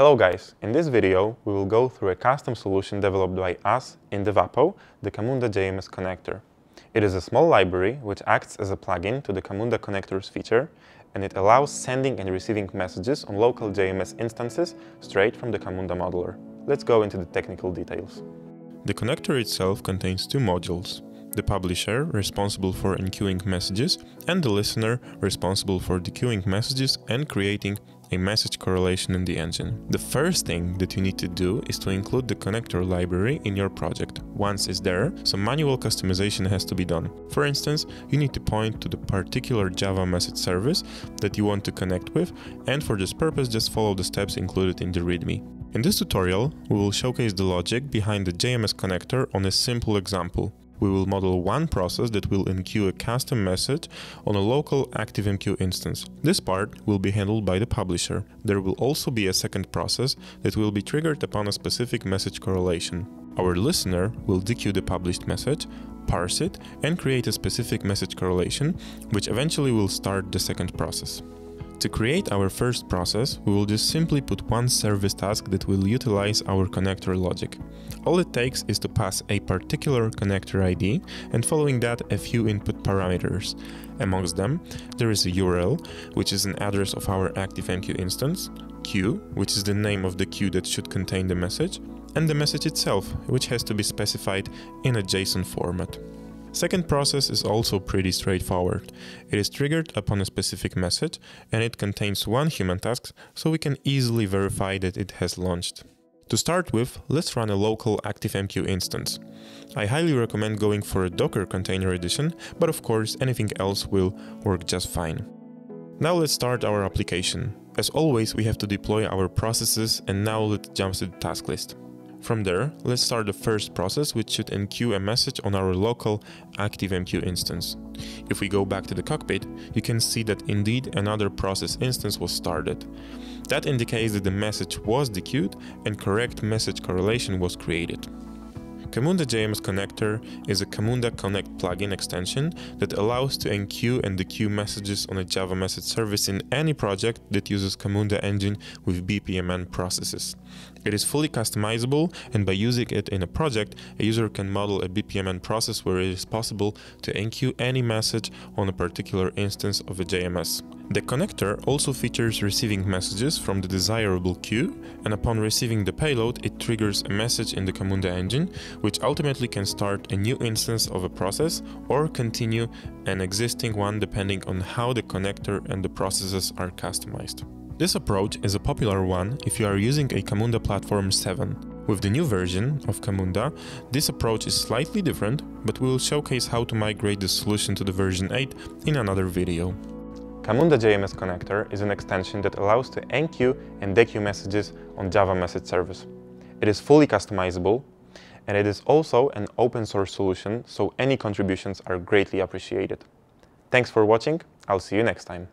Hello guys, in this video we will go through a custom solution developed by us in Devapo, the Camunda JMS connector. It is a small library which acts as a plugin to the Camunda connectors feature and it allows sending and receiving messages on local JMS instances straight from the Camunda modeler. Let's go into the technical details. The connector itself contains two modules the publisher, responsible for enqueuing messages, and the listener, responsible for dequeuing messages and creating a message correlation in the engine. The first thing that you need to do is to include the connector library in your project. Once it's there, some manual customization has to be done. For instance, you need to point to the particular Java message service that you want to connect with, and for this purpose just follow the steps included in the README. In this tutorial, we will showcase the logic behind the JMS connector on a simple example we will model one process that will enqueue a custom message on a local ActiveMQ instance. This part will be handled by the publisher. There will also be a second process that will be triggered upon a specific message correlation. Our listener will dequeue the published message, parse it, and create a specific message correlation, which eventually will start the second process. To create our first process, we will just simply put one service task that will utilize our connector logic. All it takes is to pass a particular connector ID and following that a few input parameters. Amongst them, there is a URL, which is an address of our ActiveMQ instance, queue, which is the name of the queue that should contain the message, and the message itself, which has to be specified in a JSON format. Second process is also pretty straightforward. It is triggered upon a specific message and it contains one human task so we can easily verify that it has launched. To start with, let's run a local ActiveMQ instance. I highly recommend going for a Docker container edition, but of course anything else will work just fine. Now let's start our application. As always, we have to deploy our processes and now let's jump to the task list. From there, let's start the first process which should enqueue a message on our local ActiveMQ instance. If we go back to the cockpit, you can see that indeed another process instance was started. That indicates that the message was dequeued and correct message correlation was created. Camunda JMS Connector is a Camunda Connect plugin extension that allows to enqueue and dequeue messages on a Java message service in any project that uses Camunda engine with BPMN processes. It is fully customizable and by using it in a project, a user can model a BPMN process where it is possible to enqueue any message on a particular instance of a JMS. The connector also features receiving messages from the desirable queue, and upon receiving the payload, it triggers a message in the Camunda engine, which ultimately can start a new instance of a process or continue an existing one depending on how the connector and the processes are customized. This approach is a popular one if you are using a Camunda Platform 7. With the new version of Camunda, this approach is slightly different, but we will showcase how to migrate the solution to the version 8 in another video. Camunda JMS connector is an extension that allows to enqueue and dequeue messages on Java Message Service. It is fully customizable and it is also an open source solution, so any contributions are greatly appreciated. Thanks for watching, I'll see you next time.